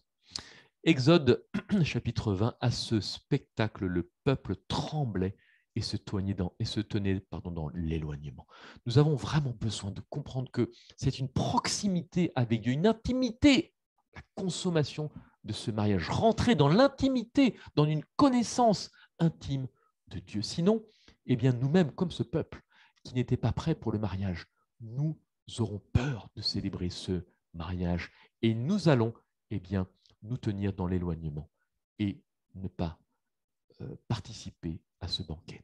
Exode chapitre 20, à ce spectacle, le peuple tremblait et se, dans, et se tenait dans l'éloignement. Nous avons vraiment besoin de comprendre que c'est une proximité avec Dieu, une intimité, la consommation de ce mariage, rentrer dans l'intimité, dans une connaissance intime de Dieu. Sinon, eh bien nous-mêmes, comme ce peuple qui n'était pas prêt pour le mariage, nous aurons peur de célébrer ce mariage et nous allons eh bien nous tenir dans l'éloignement et ne pas euh, participer à ce banquet.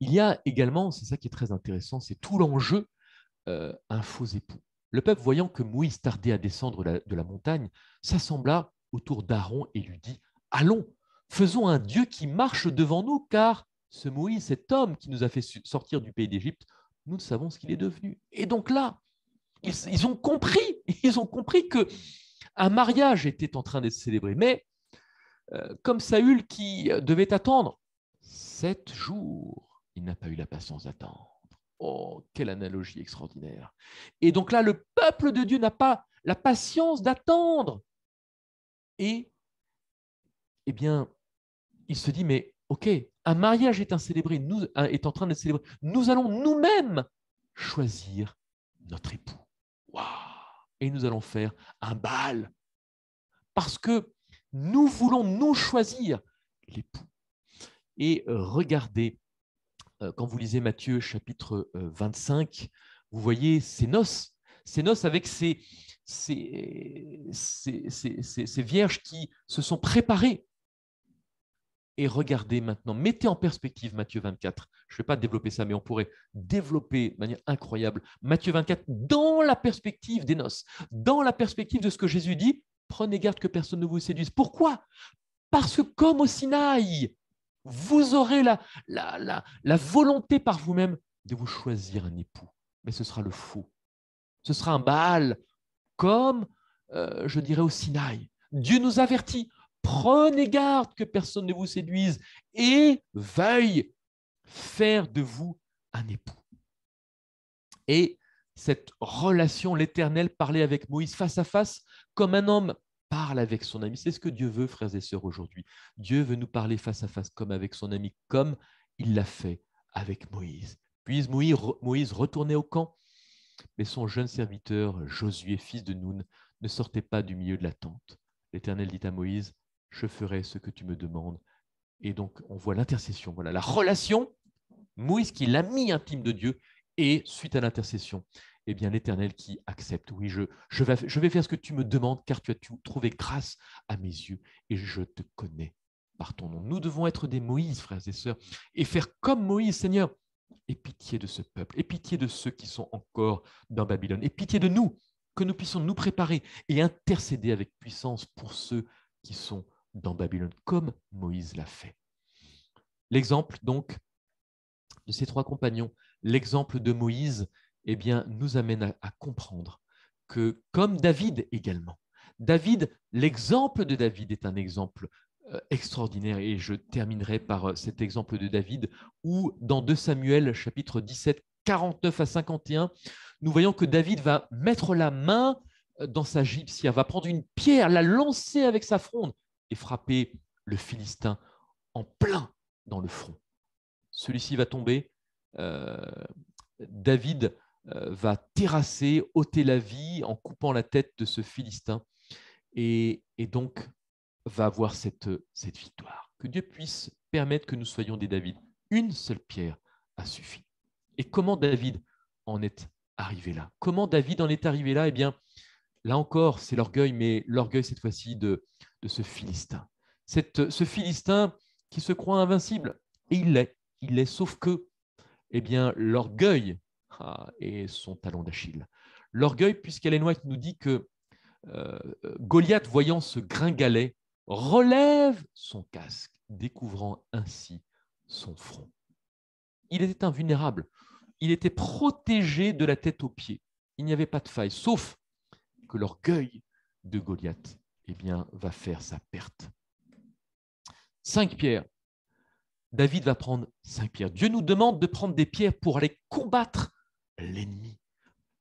Il y a également, c'est ça qui est très intéressant, c'est tout l'enjeu, euh, un faux époux. Le peuple, voyant que Moïse tardait à descendre de la montagne, s'assembla autour d'Aaron et lui dit Allons, faisons un Dieu qui marche devant nous, car ce Moïse, cet homme qui nous a fait sortir du pays d'Égypte, nous ne savons ce qu'il est devenu. Et donc là, ils, ont compris, ils ont compris que un mariage était en train d'être célébré. Mais euh, comme Saül qui devait attendre sept jours, il n'a pas eu la patience d'attendre. Oh, quelle analogie extraordinaire. Et donc là, le peuple de Dieu n'a pas la patience d'attendre. Et, eh bien, il se dit, mais ok, un mariage est, un célébré, nous, est en train de célébrer. Nous allons nous-mêmes choisir notre époux. Et nous allons faire un bal. Parce que nous voulons nous choisir l'époux. Et euh, regardez, quand vous lisez Matthieu chapitre 25, euh, vous voyez ces noces, ces noces avec ces, vierges qui se sont préparées. Et regardez maintenant, mettez en perspective Matthieu 24. Je ne vais pas développer ça, mais on pourrait développer de manière incroyable Matthieu 24 dans la perspective des noces, dans la perspective de ce que Jésus dit, prenez garde que personne ne vous séduise. Pourquoi? Parce que comme au Sinaï, vous aurez la, la, la, volonté par vous-même de vous choisir un époux. Mais ce sera le faux. Ce sera un Baal, comme euh, je dirais au Sinaï. Dieu nous avertit, prenez garde que personne ne vous séduise et veuille faire de vous un époux. Et cette relation, l'Éternel parlait avec Moïse face à face comme un homme parle avec son ami. C'est ce que Dieu veut, frères et sœurs, aujourd'hui. Dieu veut nous parler face à face comme avec son ami, comme il l'a fait avec Moïse. Puis Moïse, retournait au camp, mais son jeune serviteur, Josué, fils de Noun, ne sortait pas du milieu de la tente. L'Éternel dit à Moïse, je ferai ce que tu me demandes. Et donc, on voit l'intercession, voilà la relation, Moïse qui l'ami intime de Dieu, et suite à l'intercession, eh bien l'Éternel qui accepte. Oui, je, vais faire ce que tu me demandes, car tu as trouvé grâce à mes yeux, et je te connais par ton nom. Nous devons être des Moïse, frères et sœurs, et faire comme Moïse, Seigneur. Aie pitié de ce peuple, aie pitié de ceux qui sont encore dans Babylone, aie pitié de nous, que nous puissions nous préparer et intercéder avec puissance pour ceux qui sont dans Babylone, comme Moïse l'a fait. L'exemple donc de ces trois compagnons, l'exemple de Moïse, eh bien, nous amène à, comprendre que, comme David également, David, l'exemple de David est un exemple euh, extraordinaire et je terminerai par euh, cet exemple de David où dans 2 Samuel chapitre 17 49 à 51 nous voyons que David va mettre la main euh, dans sa gypsia, va prendre une pierre, la lancer avec sa fronde et frapper le Philistin en plein dans le front. Celui-ci va tomber, David va terrasser, ôter la vie en coupant la tête de ce Philistin et, donc va avoir cette, cette victoire. Que Dieu puisse permettre que nous soyons des David. Une seule pierre a suffi. Et comment David en est arrivé là? Comment David en est arrivé là? Eh bien, là encore, c'est l'orgueil, mais l'orgueil cette fois-ci de, de ce Philistin. Cette, ce Philistin qui se croit invincible, et il l'est, il l'est, sauf que, eh bien, l'orgueil est son talon d'Achille. L'orgueil, puisqu'Ellen White nous dit que euh, Goliath, voyant ce gringalet, relève son casque, découvrant ainsi son front. Il était invulnérable, il était protégé de la tête aux pieds. Il n'y avait pas de faille, sauf que l'orgueil de Goliath eh bien, va faire sa perte. Cinq pierres. David va prendre cinq pierres. Dieu nous demande de prendre des pierres pour aller combattre l'ennemi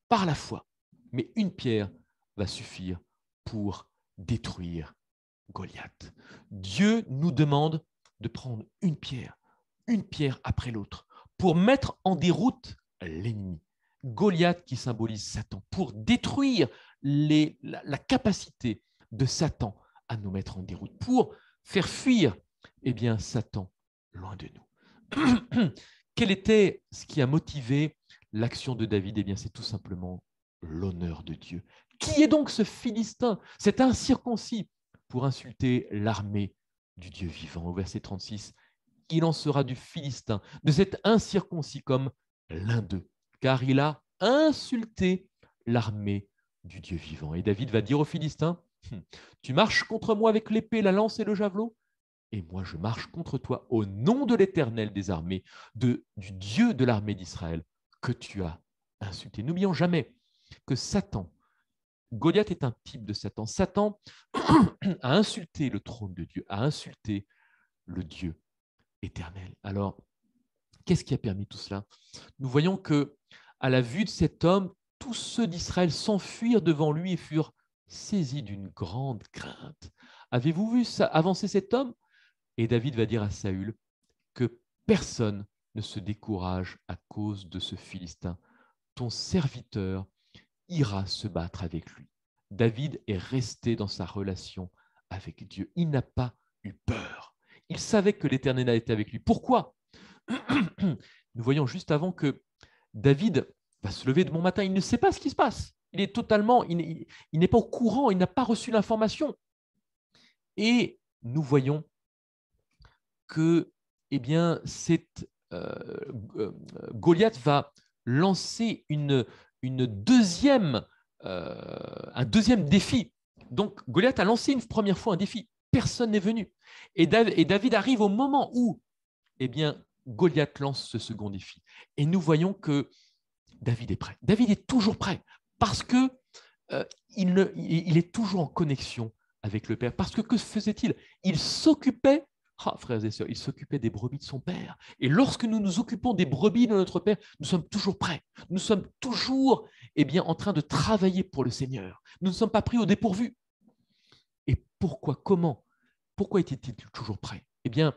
par la foi. Mais une pierre va suffire pour détruire Goliath. Dieu nous demande de prendre une pierre, une pierre après l'autre, pour mettre en déroute l'ennemi. Goliath qui symbolise Satan, pour détruire les, la, la, capacité de Satan à nous mettre en déroute, pour faire fuir eh bien, Satan loin de nous. Quel était ce qui a motivé l'action de David Eh bien, c'est tout simplement l'honneur de Dieu. Qui est donc ce Philistin, cet incirconcis, pour insulter l'armée du Dieu vivant? Au verset 36, il en sera du Philistin, de cet incirconcis comme l'un d'eux, car il a insulté l'armée du Dieu vivant. Et David va dire aux Philistins, hum, tu marches contre moi avec l'épée, la lance et le javelot, et moi je marche contre toi au nom de l'Éternel des armées, du Dieu de l'armée d'Israël, que tu as insulté. N'oublions jamais que Satan, Goliath est un type de Satan. Satan a insulté le trône de Dieu, a insulté le Dieu éternel. Alors, qu'est-ce qui a permis tout cela? Nous voyons que, à la vue de cet homme, tous ceux d'Israël s'enfuirent devant lui et furent saisis d'une grande crainte. Avez-vous vu ça, avancer cet homme? Et David va dire à Saül que personne ne se décourage à cause de ce Philistin. Ton serviteur ira se battre avec lui. David est resté dans sa relation avec Dieu. Il n'a pas eu peur. Il savait que l'Éternel a été avec lui. Pourquoi? Nous voyons juste avant que David va se lever de bon matin. Il ne sait pas ce qui se passe. Il est totalement, il n'est pas au courant, il n'a pas reçu l'information. Et nous voyons que, eh bien, euh, Goliath va lancer une, deuxième, euh, un deuxième défi. Donc Goliath a lancé une première fois un défi. Personne n'est venu. Et, David arrive au moment où eh bien, Goliath lance ce second défi. Et nous voyons que David est prêt. David est toujours prêt parce que euh, il, il, est toujours en connexion avec le Père. Parce que que faisait-il? Il s'occupait ah, frères et sœurs, il s'occupait des brebis de son Père. Et lorsque nous nous occupons des brebis de notre Père, nous sommes toujours prêts. Nous sommes toujours eh bien, en train de travailler pour le Seigneur. Nous ne sommes pas pris au dépourvu. Et pourquoi Comment Pourquoi était-il toujours prêt? Eh bien,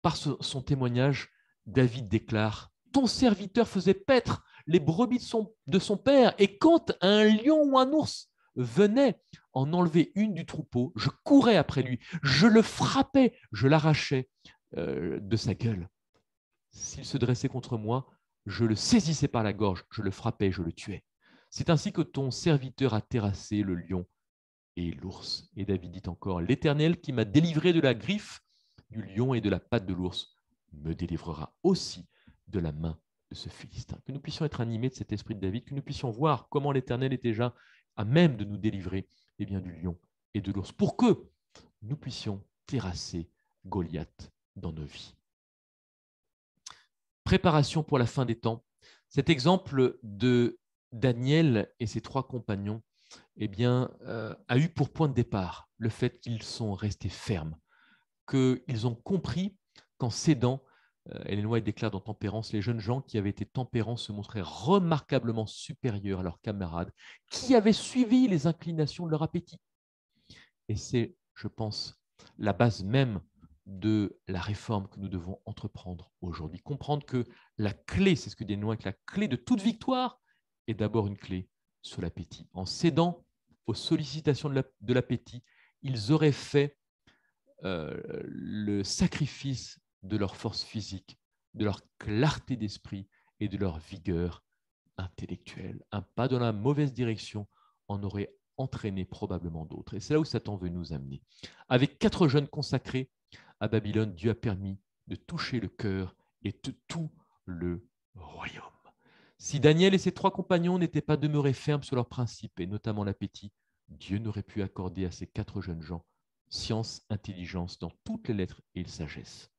par son témoignage, David déclare Ton serviteur faisait paître les brebis de son, de son Père, et quand un lion ou un ours venait en enlever une du troupeau, je courais après lui, je le frappais, je l'arrachais euh, de sa gueule. S'il se dressait contre moi, je le saisissais par la gorge, je le frappais, je le tuais. C'est ainsi que ton serviteur a terrassé le lion et l'ours. Et David dit encore, l'Éternel qui m'a délivré de la griffe du lion et de la patte de l'ours me délivrera aussi de la main de ce Philistin. Que nous puissions être animés de cet esprit de David, que nous puissions voir comment l'Éternel est déjà à même de nous délivrer eh bien, du lion et de l'ours, pour que nous puissions terrasser Goliath dans nos vies. Préparation pour la fin des temps. Cet exemple de Daniel et ses trois compagnons eh bien, euh, a eu pour point de départ le fait qu'ils sont restés fermes, qu'ils ont compris qu'en cédant, euh, Hélène White déclare dans Tempérance, les jeunes gens qui avaient été tempérants se montraient remarquablement supérieurs à leurs camarades qui avaient suivi les inclinations de leur appétit. Et c'est, je pense, la base même de la réforme que nous devons entreprendre aujourd'hui. Comprendre que la clé, c'est ce que dit White, la clé de toute victoire est d'abord une clé sur l'appétit. En cédant aux sollicitations de l'appétit, ils auraient fait euh, le sacrifice de leur force physique, de leur clarté d'esprit et de leur vigueur intellectuelle. Un pas dans la mauvaise direction en aurait entraîné probablement d'autres. Et c'est là où Satan veut nous amener. Avec quatre jeunes consacrés à Babylone, Dieu a permis de toucher le cœur et tout le royaume. Si Daniel et ses trois compagnons n'étaient pas demeurés fermes sur leurs principes, et notamment l'appétit, Dieu n'aurait pu accorder à ces quatre jeunes gens science, intelligence dans toutes les lettres et sagesse.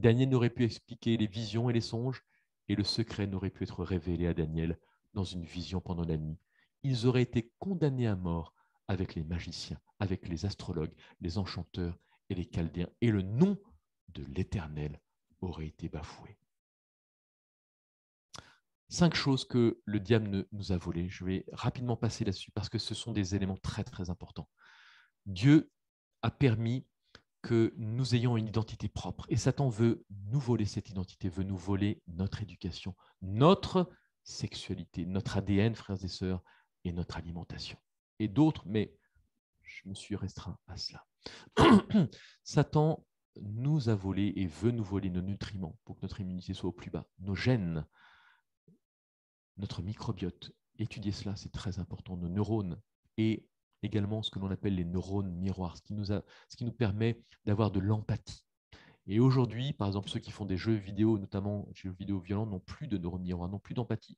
Daniel n'aurait pu expliquer les visions et les songes, et le secret n'aurait pu être révélé à Daniel dans une vision pendant la nuit. Ils auraient été condamnés à mort avec les magiciens, avec les astrologues, les enchanteurs et les chaldéens, et le nom de l'Éternel aurait été bafoué. Cinq choses que le diable nous a volées. Je vais rapidement passer là-dessus parce que ce sont des éléments très très importants. Dieu a permis que nous ayons une identité propre et Satan veut nous voler cette identité, veut nous voler notre éducation, notre sexualité, notre ADN, frères et sœurs, et notre alimentation. Et d'autres, mais je me suis restreint à cela. Satan nous a volé et veut nous voler nos nutriments pour que notre immunité soit au plus bas, nos gènes, notre microbiote. Étudier cela, c'est très important. Nos neurones et également ce que l'on appelle les neurones miroirs, ce qui nous, ce qui nous permet d'avoir de l'empathie. Et aujourd'hui, par exemple, ceux qui font des jeux vidéo, notamment jeux vidéo violents, n'ont plus de neurones miroirs, n'ont plus d'empathie.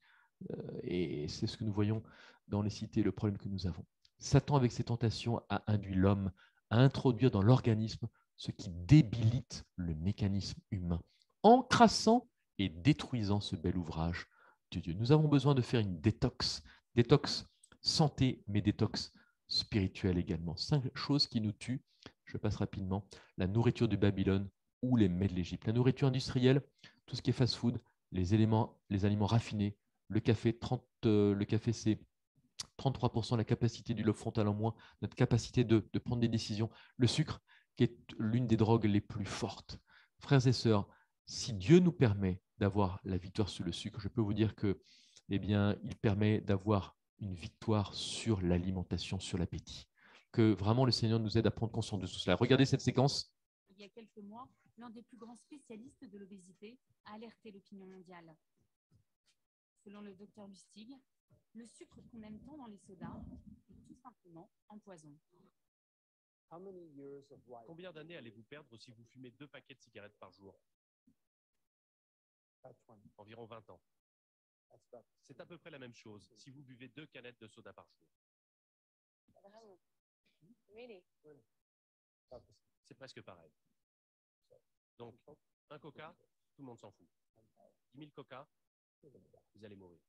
Euh, et c'est ce que nous voyons dans les cités, le problème que nous avons. Satan, avec ses tentations, a induit l'homme à introduire dans l'organisme ce qui débilite le mécanisme humain, encrassant et détruisant ce bel ouvrage Dieu. Nous avons besoin de faire une détox, détox santé, mais détox spirituelle également. Cinq choses qui nous tuent, je passe rapidement, la nourriture de Babylone ou les mets de l'Égypte. La nourriture industrielle, tout ce qui est fast-food, les éléments, les aliments raffinés, le café, 30, euh, le café c'est 33% la capacité du lobe frontal en moins, notre capacité de, de prendre des décisions. Le sucre, qui est l'une des drogues les plus fortes. Frères et sœurs, si Dieu nous permet d'avoir la victoire sur le sucre, je peux vous dire que, eh bien, il permet d'avoir une victoire sur l'alimentation, sur l'appétit. Que vraiment le Seigneur nous aide à prendre conscience de tout cela. Regardez cette séquence. Il y a quelques mois, l'un des plus grands spécialistes de l'obésité a alerté l'opinion mondiale. Selon le docteur Lustig, le sucre qu'on aime tant dans les sodas est tout simplement un poison. Combien d'années allez-vous perdre si vous fumez deux paquets de cigarettes par jour? Environ 20 ans. C'est à peu près la même chose si vous buvez deux canettes de soda par jour. C'est presque pareil. Donc, un coca, tout le monde s'en fout. 10 000 coca, vous allez mourir.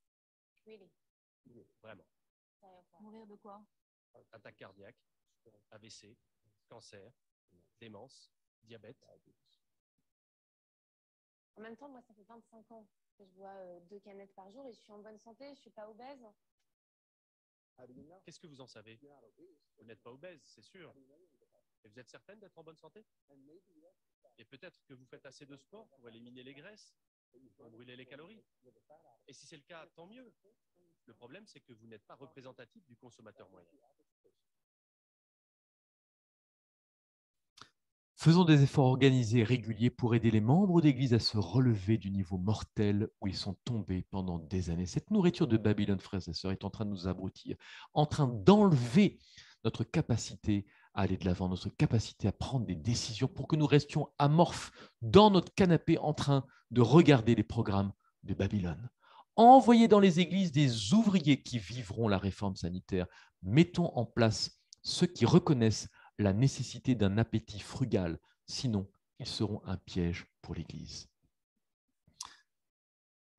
Vraiment. Mourir de quoi? Attaque cardiaque, AVC, cancer, démence, diabète. En même temps, moi, ça fait 25 ans je bois euh, deux canettes par jour et je suis en bonne santé, je ne suis pas obèse. Qu'est-ce que vous en savez? Vous n'êtes pas obèse, c'est sûr. Et vous êtes certaine d'être en bonne santé? Et peut-être que vous faites assez de sport pour éliminer les graisses, pour brûler les calories. Et si c'est le cas, tant mieux. Le problème, c'est que vous n'êtes pas représentatif du consommateur moyen. Faisons des efforts organisés réguliers pour aider les membres d'Église à se relever du niveau mortel où ils sont tombés pendant des années. Cette nourriture de Babylone, frères et sœurs, est en train de nous abrutir, en train d'enlever notre capacité à aller de l'avant, notre capacité à prendre des décisions pour que nous restions amorphes dans notre canapé en train de regarder les programmes de Babylone. Envoyez dans les églises des ouvriers qui vivront la réforme sanitaire. Mettons en place ceux qui reconnaissent la nécessité d'un appétit frugal, sinon ils seront un piège pour l'Église.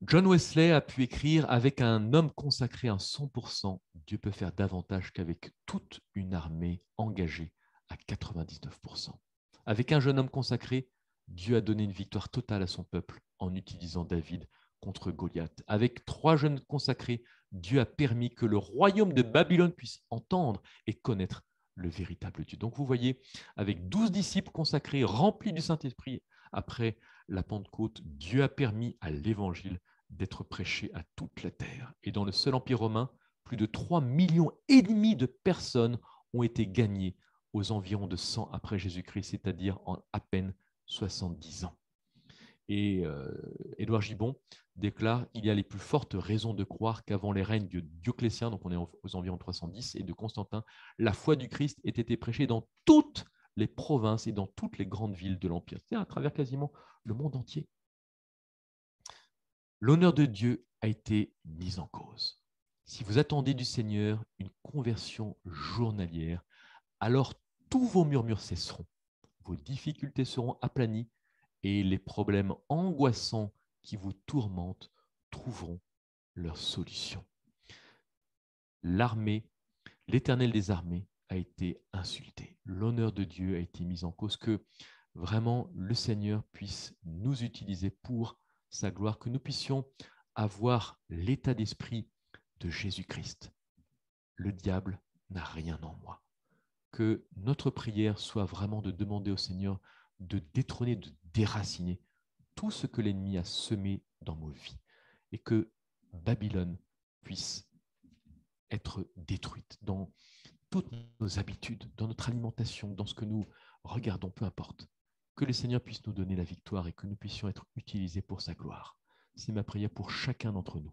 John Wesley a pu écrire avec un homme consacré à 100%, Dieu peut faire davantage qu'avec toute une armée engagée à 99%. Avec un jeune homme consacré, Dieu a donné une victoire totale à son peuple en utilisant David contre Goliath. Avec trois jeunes consacrés, Dieu a permis que le royaume de Babylone puisse entendre et connaître le véritable Dieu. Donc vous voyez, avec douze disciples consacrés, remplis du Saint-Esprit, après la Pentecôte, Dieu a permis à l'Évangile d'être prêché à toute la terre. Et dans le seul Empire romain, plus de 3 millions et demi de personnes ont été gagnées aux environs de 100 après Jésus-Christ, c'est-à-dire en à peine 70 ans. Et euh, Édouard Gibbon déclare il y a les plus fortes raisons de croire qu'avant les règnes de Dioclétien, donc on est aux environs 310, et de Constantin, la foi du Christ ait été prêchée dans toutes les provinces et dans toutes les grandes villes de l'Empire, c'est-à-dire à travers quasiment le monde entier. L'honneur de Dieu a été mis en cause. Si vous attendez du Seigneur une conversion journalière, alors tous vos murmures cesseront, vos difficultés seront aplanies et les problèmes angoissants qui vous tourmentent trouveront leur solution. L'armée, l'éternel des armées, a été insulté. L'honneur de Dieu a été mis en cause, que vraiment le Seigneur puisse nous utiliser pour sa gloire, que nous puissions avoir l'état d'esprit de Jésus-Christ. Le diable n'a rien en moi. Que notre prière soit vraiment de demander au Seigneur de détrôner, de déraciner tout ce que l'ennemi a semé dans nos vies et que Babylone puisse être détruite dans toutes nos habitudes, dans notre alimentation, dans ce que nous regardons, peu importe. Que le Seigneur puisse nous donner la victoire et que nous puissions être utilisés pour sa gloire. C'est ma prière pour chacun d'entre nous.